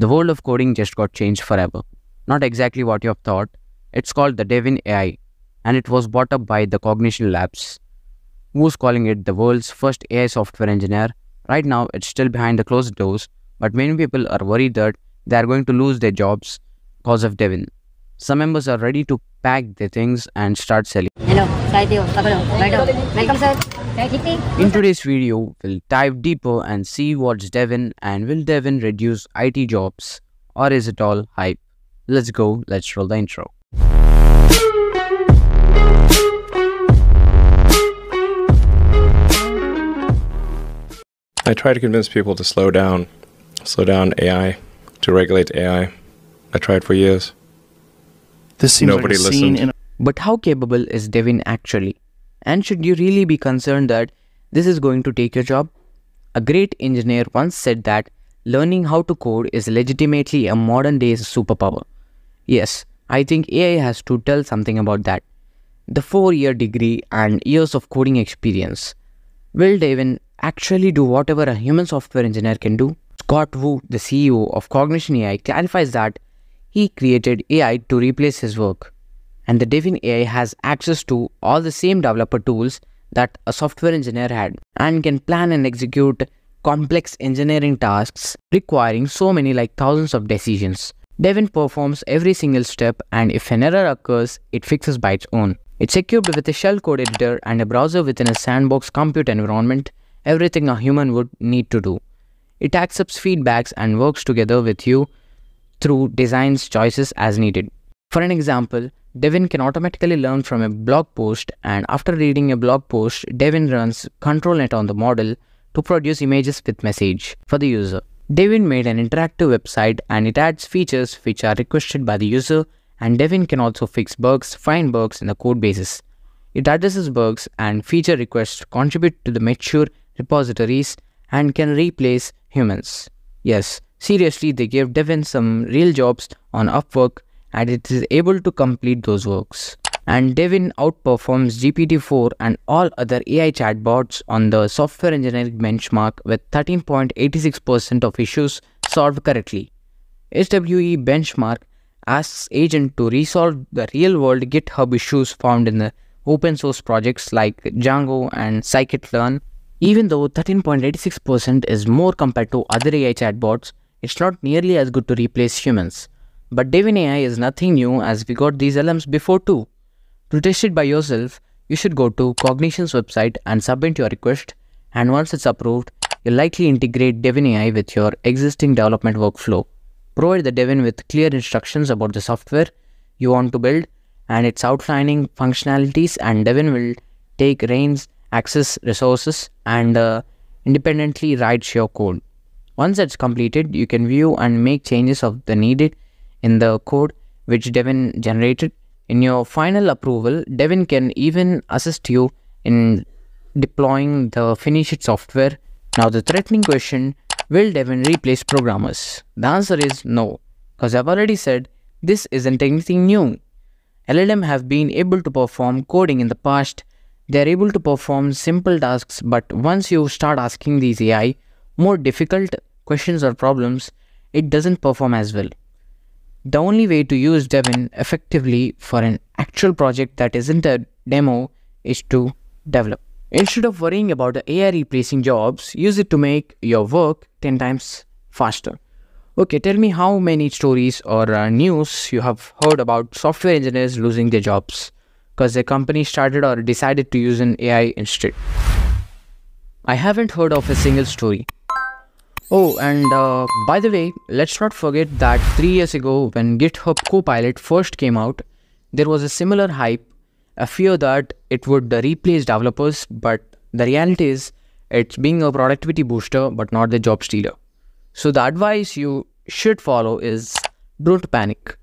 The world of coding just got changed forever. Not exactly what you have thought. It's called the Devin AI, and it was bought up by the Cognition Labs. Who's calling it the world's first AI software engineer? Right now, it's still behind the closed doors, but many people are worried that they are going to lose their jobs because of Devin. Some members are ready to pack their things and start selling. Hello, Saityo, Kapalo, Righto. Welcome, sir. Right, hit me. In today's video, we'll dive deeper and see what's Devin and will Devin reduce IT jobs or is it all hype? Let's go, let's roll the intro. I try to convince people to slow down, slow down AI, to regulate AI. I tried for years. This seems Nobody like a scene in a But how capable is Devin actually? And should you really be concerned that this is going to take your job? A great engineer once said that learning how to code is legitimately a modern day superpower. Yes, I think AI has to tell something about that. The four year degree and years of coding experience. Will Devin actually do whatever a human software engineer can do? Scott Wu, the CEO of Cognition AI, clarifies that he created AI to replace his work and the Devin AI has access to all the same developer tools that a software engineer had and can plan and execute complex engineering tasks requiring so many like thousands of decisions. Devin performs every single step and if an error occurs, it fixes by its own. It's equipped with a shellcode editor and a browser within a sandbox compute environment, everything a human would need to do. It accepts feedbacks and works together with you through designs choices as needed. For an example, Devin can automatically learn from a blog post and after reading a blog post, Devin runs ControlNet on the model to produce images with message for the user. Devin made an interactive website and it adds features which are requested by the user and Devin can also fix bugs, find bugs in the code bases. It addresses bugs and feature requests contribute to the mature repositories and can replace humans. Yes, seriously, they gave Devin some real jobs on Upwork and it is able to complete those works. And Devin outperforms GPT-4 and all other AI chatbots on the software engineering benchmark with 13.86% of issues solved correctly. SWE benchmark asks agent to resolve the real-world GitHub issues found in the open source projects like Django and scikit-learn. Even though 13.86% is more compared to other AI chatbots, it's not nearly as good to replace humans. But Devin AI is nothing new as we got these LMs before too. To test it by yourself, you should go to Cognition's website and submit your request and once it's approved, you'll likely integrate Devin AI with your existing development workflow. Provide the Devin with clear instructions about the software you want to build and its outlining functionalities and Devin will take reins, access resources and uh, independently write your code. Once that's completed, you can view and make changes of the needed in the code which Devin generated. In your final approval, Devin can even assist you in deploying the finished software. Now, the threatening question will Devin replace programmers? The answer is no, because I've already said this isn't anything new. LLM have been able to perform coding in the past. They are able to perform simple tasks, but once you start asking these AI more difficult questions or problems, it doesn't perform as well. The only way to use Devin effectively for an actual project that isn't a demo is to develop. Instead of worrying about the AI replacing jobs, use it to make your work 10 times faster. Okay, tell me how many stories or uh, news you have heard about software engineers losing their jobs because their company started or decided to use an AI instead. I haven't heard of a single story. Oh, and uh, by the way, let's not forget that three years ago, when GitHub Copilot first came out, there was a similar hype, a fear that it would replace developers, but the reality is it's being a productivity booster, but not the job stealer. So, the advice you should follow is don't panic.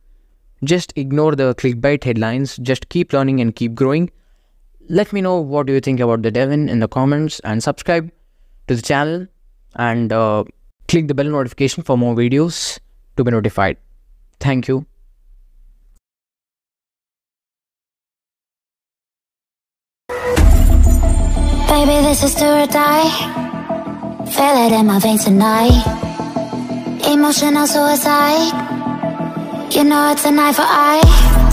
Just ignore the clickbait headlines, just keep learning and keep growing. Let me know what do you think about the Devin in the comments and subscribe to the channel and uh, click the bell notification for more videos to be notified. Thank you. Baby, this is do or die. Feel it in my veins tonight. Emotional suicide. You know it's an eye for eye.